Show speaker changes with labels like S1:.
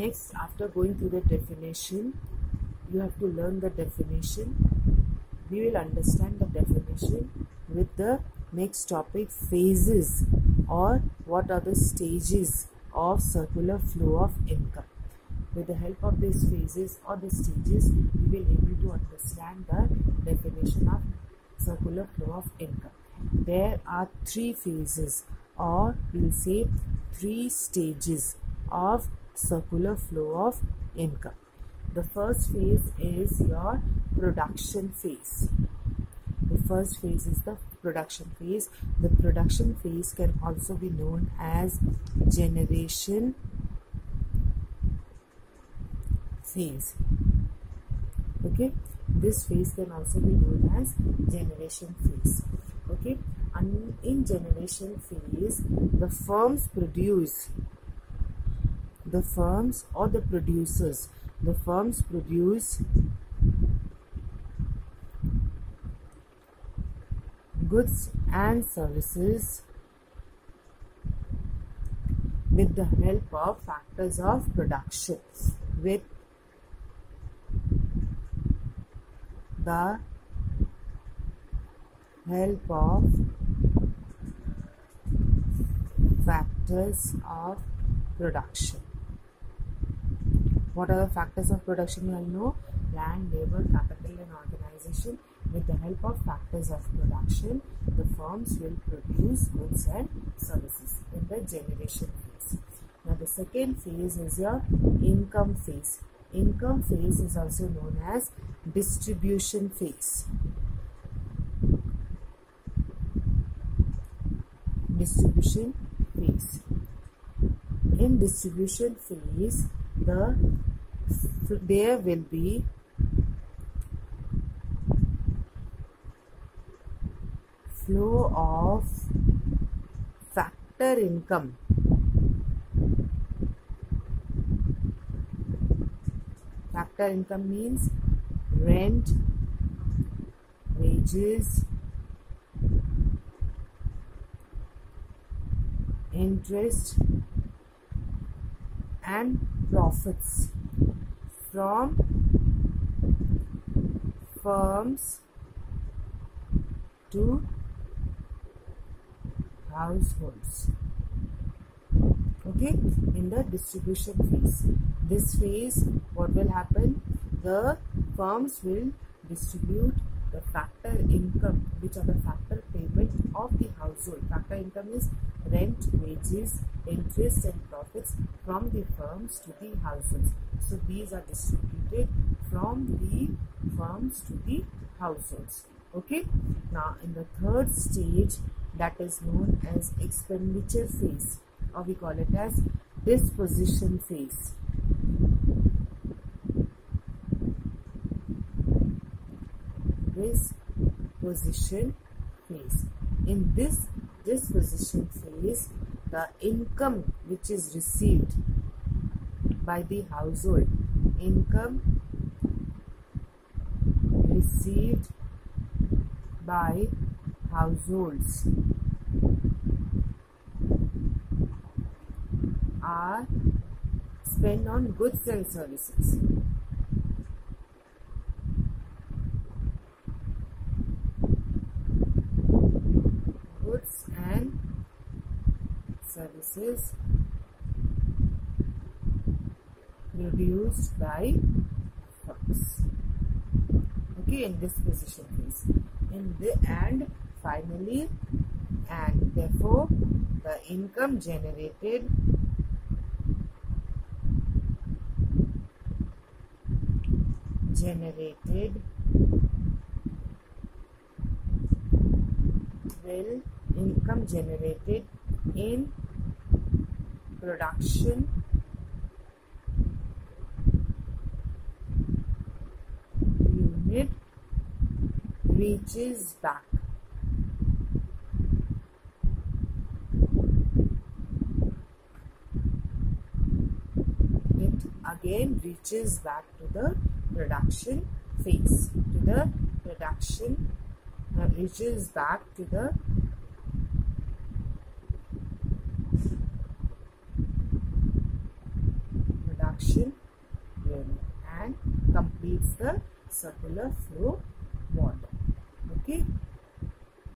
S1: next after going through the definition you have to learn the definition. We will understand the definition with the next topic phases or what are the stages of circular flow of income. With the help of these phases or the stages we will able to understand the definition of circular flow of income. There are three phases or we'll say three stages of circular flow of income. The first phase is your production phase. The first phase is the production phase. The production phase can also be known as generation phase. Okay? This phase can also be known as generation phase. Okay? And in generation phase the firms produce the firms or the producers. The firms produce goods and services with the help of factors of production with the help of factors of production what are the factors of production you all know? Land, labor, capital and organization. With the help of factors of production, the firms will produce goods and services in the generation phase. Now the second phase is your income phase. Income phase is also known as distribution phase. Distribution phase. In distribution phase, the there will be flow of factor income. Factor income means rent wages interest and profits from firms to households. Okay in the distribution phase. This phase what will happen? The firms will distribute the factor income which are the factor of the household. Factor income is rent wages interest and profits from the firms to the households. So these are distributed from the firms to the households. Okay? Now in the third stage that is known as expenditure phase or we call it as disposition phase. Disposition phase in this disposition phase the income which is received by the household. Income received by households are spent on goods and services goods and services. Produced by firms okay in disposition phase in the and finally and therefore the income generated generated will income generated in production. Unit reaches back. It again reaches back to the production phase. To the production uh, reaches back to the the circular flow model. Okay